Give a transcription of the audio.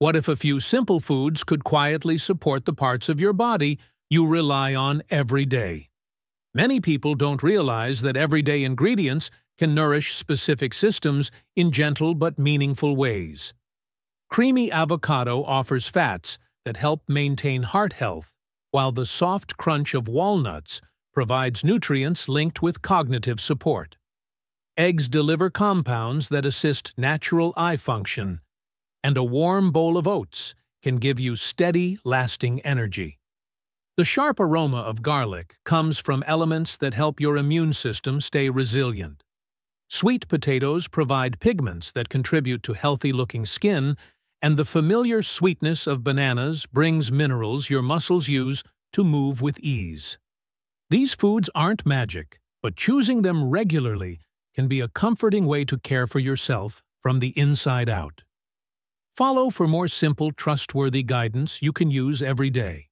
What if a few simple foods could quietly support the parts of your body you rely on every day? Many people don't realize that everyday ingredients can nourish specific systems in gentle but meaningful ways. Creamy avocado offers fats that help maintain heart health, while the soft crunch of walnuts provides nutrients linked with cognitive support. Eggs deliver compounds that assist natural eye function, and a warm bowl of oats can give you steady, lasting energy. The sharp aroma of garlic comes from elements that help your immune system stay resilient. Sweet potatoes provide pigments that contribute to healthy-looking skin, and the familiar sweetness of bananas brings minerals your muscles use to move with ease. These foods aren't magic, but choosing them regularly can be a comforting way to care for yourself from the inside out. Follow for more simple, trustworthy guidance you can use every day.